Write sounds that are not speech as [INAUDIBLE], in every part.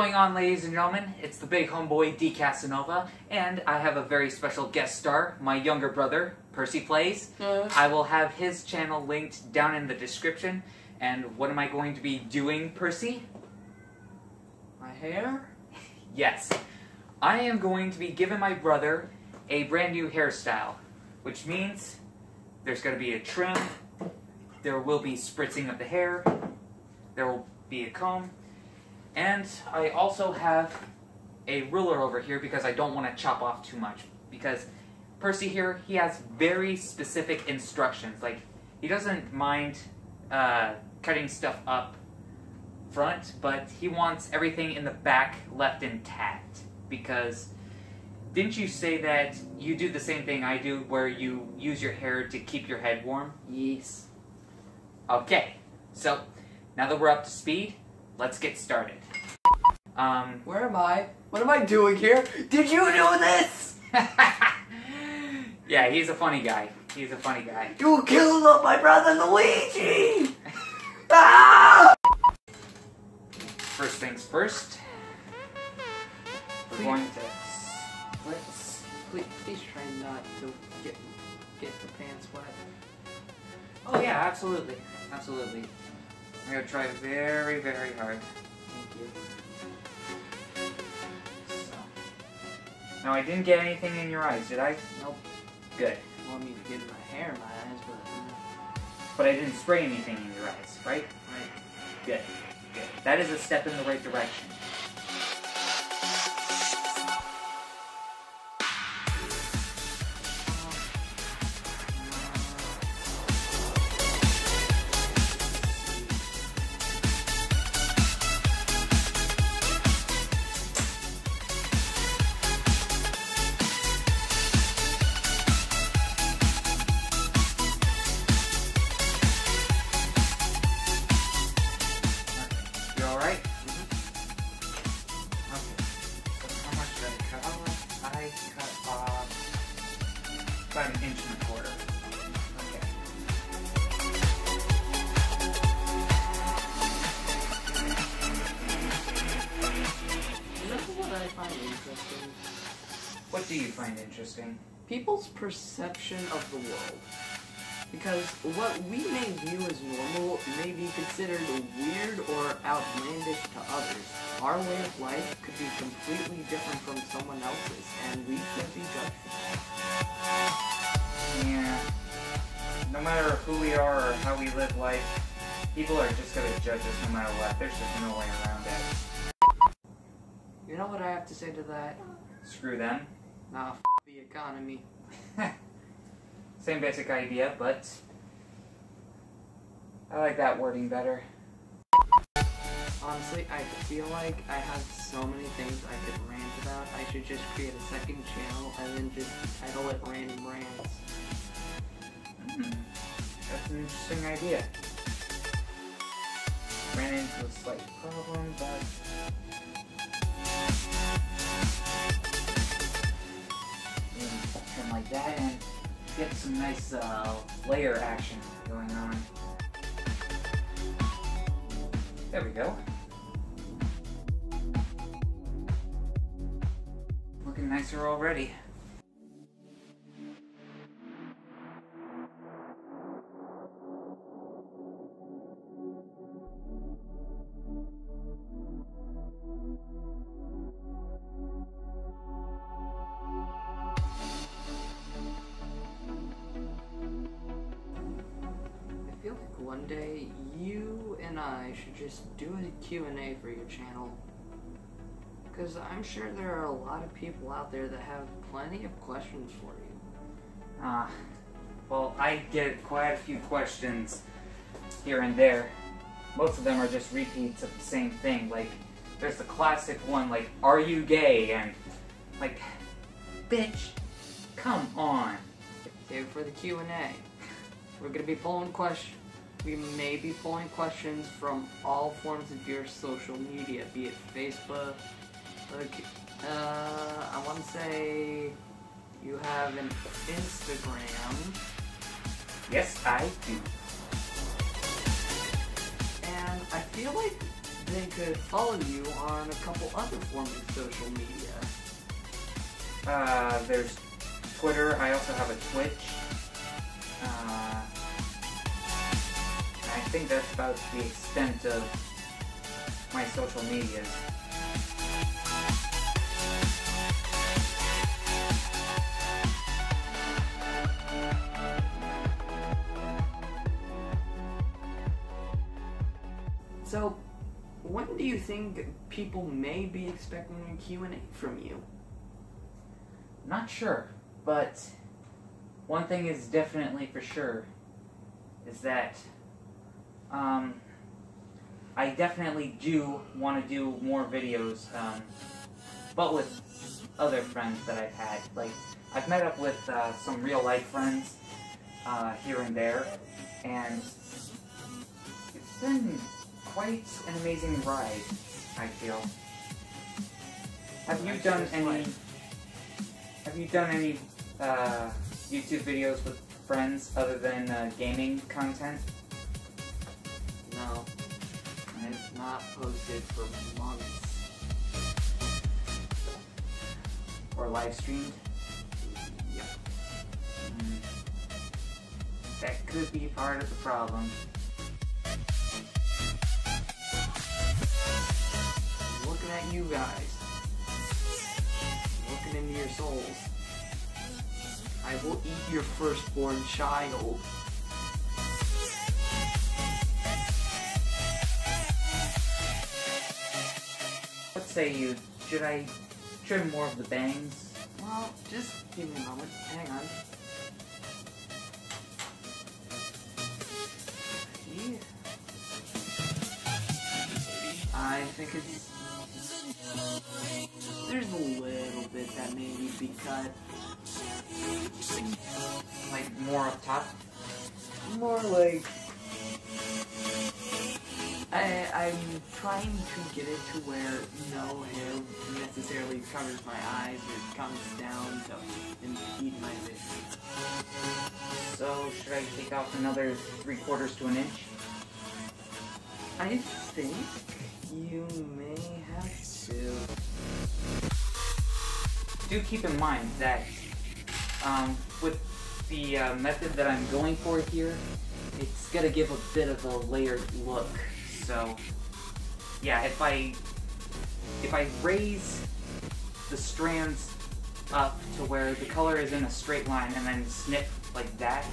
going on, ladies and gentlemen? It's the big homeboy D Casanova, and I have a very special guest star, my younger brother, Percy Plays. Uh, I will have his channel linked down in the description. And what am I going to be doing, Percy? my hair? Yes, I am going to be giving my brother a brand new hairstyle, which means there's going to be a trim, there will be spritzing of the hair, there will be a comb, and I also have a ruler over here because I don't want to chop off too much. Because Percy here, he has very specific instructions. Like, he doesn't mind uh, cutting stuff up front, but he wants everything in the back left intact. Because didn't you say that you do the same thing I do, where you use your hair to keep your head warm? Yes. Okay, so now that we're up to speed, let's get started. Um, Where am I? What am I doing here? Did you do this? [LAUGHS] yeah, he's a funny guy. He's a funny guy. You killed my brother Luigi! [LAUGHS] ah! First things first, we're Please. going to let's. Please, please try not to get get the pants wet. Oh yeah, absolutely, absolutely. I'm gonna try very, very hard. Thank you. So. Now I didn't get anything in your eyes, did I? Nope. Good. You want me to get my hair in my eyes, but uh, But I didn't spray anything in your eyes, right? right. Good. Good. That is a step in the right direction. Do you find interesting? People's perception of the world. Because what we may view as normal may be considered weird or outlandish to others. Our way of life could be completely different from someone else's, and we could be judged. Yeah. No matter who we are or how we live life, people are just gonna judge us no matter what. There's just no way around it. You know what I have to say to that? Screw them. Nah, f- the economy. [LAUGHS] Same basic idea, but I like that wording better. Honestly, I feel like I have so many things I could rant about. I should just create a second channel and then just title it Random Rants. Hmm. That's an interesting idea. Ran into a slight problem, but some nice uh, layer action going on. There we go. Looking nicer already. Day you and I should just do a Q&A for your channel. Because I'm sure there are a lot of people out there that have plenty of questions for you. Ah, well, I get quite a few questions here and there. Most of them are just repeats of the same thing. Like, there's the classic one, like, are you gay? And, like, bitch, come on. Okay, for the Q&A, we're going to be pulling questions. We may be pulling questions from all forms of your social media, be it Facebook, like, uh, I want to say you have an Instagram, Yes, I do. and I feel like they could follow you on a couple other forms of social media. Uh, there's Twitter. I also have a Twitch. Uh, think that's about the extent of my social media. So, when do you think people may be expecting a Q&A from you? Not sure, but one thing is definitely for sure is that um, I definitely do want to do more videos, um, but with other friends that I've had. Like, I've met up with uh, some real life friends uh, here and there, and it's been quite an amazing ride, I feel. Have you done any? Have you done any uh, YouTube videos with friends other than uh, gaming content? No. I've not posted for months. Or live streamed? Yep. Mm. That could be part of the problem. Looking at you guys. Looking into your souls. I will eat your firstborn child. Say you? Should I trim more of the bangs? Well, just give me a moment. Hang on. Yeah. I think it's. There's a little bit that may need to be cut. Like more up top? More like. I, I'm trying to get it to where hair necessarily covers my eyes or comes down to impede my vision. So should I take off another three quarters to an inch? I think you may have to. Do keep in mind that um, with the uh, method that I'm going for here, it's gonna give a bit of a layered look. So yeah, if I if I raise the strands up to where the color is in a straight line and then snip like that,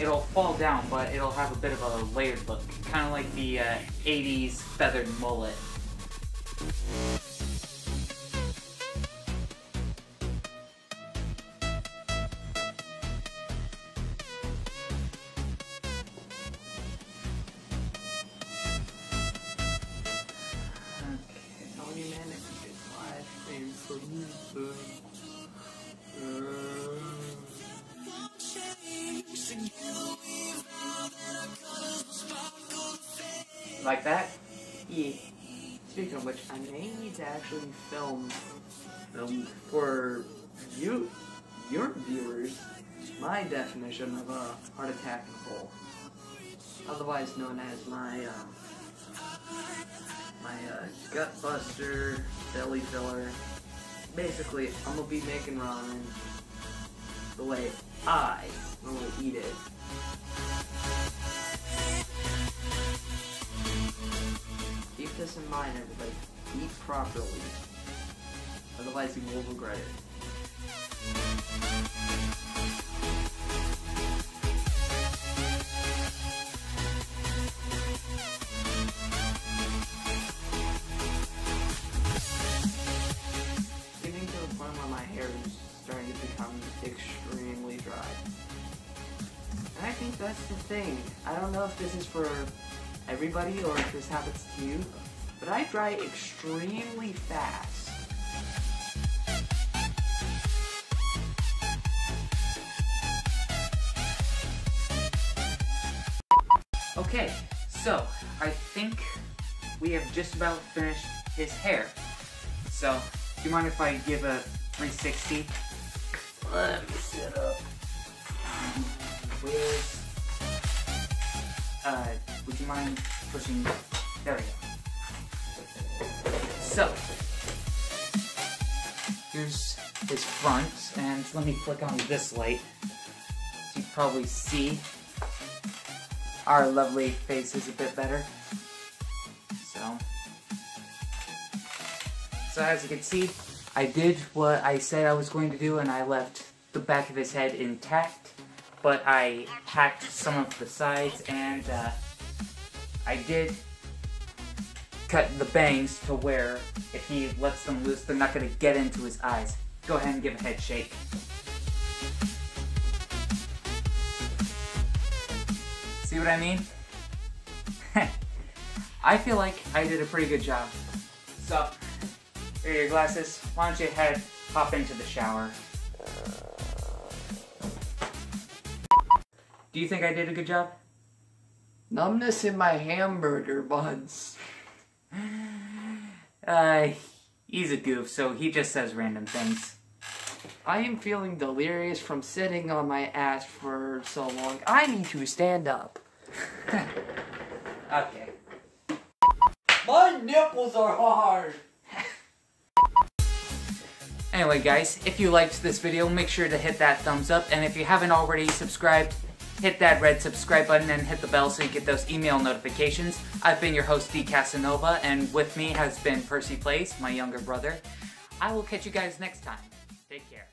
it'll fall down, but it'll have a bit of a layered look, kind of like the uh, 80s feathered mullet. Like that? Yeah. Speaking of which, I may need to actually film, film for you, your viewers, my definition of a heart attack in a hole. Otherwise known as my, uh, my, uh, gut buster, belly filler. Basically, I'm gonna be making ramen the way I normally eat it. Keep this in mind, everybody. Eat properly. Otherwise, you will regret it. Getting to the point where my hair is starting to become extremely dry. And I think that's the thing. I don't know if this is for everybody or if this happens to you, but I dry extremely fast. Okay, so I think we have just about finished his hair. So, do you mind if I give a 360? Let me sit up. With, uh, would you mind pushing? There we go. So, here's his front, and let me flick on this light. So you probably see our lovely faces a bit better. So, so as you can see, I did what I said I was going to do, and I left the back of his head intact, but I hacked some of the sides, and uh, I did cut the bangs to where if he lets them loose, they're not going to get into his eyes. Go ahead and give a head shake. See what I mean? [LAUGHS] I feel like I did a pretty good job. So, here are your glasses. Why don't you head, hop into the shower. Do you think I did a good job? Numbness in my hamburger buns. [LAUGHS] Uh, he's a goof, so he just says random things. I am feeling delirious from sitting on my ass for so long. I need to stand up. [LAUGHS] Okay. My nipples are hard. Anyway, guys, if you liked this video, make sure to hit that thumbs up, and if you haven't already subscribed, hit that red subscribe button and hit the bell so you get those email notifications. I've been your host, D. Casanova, and with me has been Percy Plays, my younger brother. I will catch you guys next time. Take care.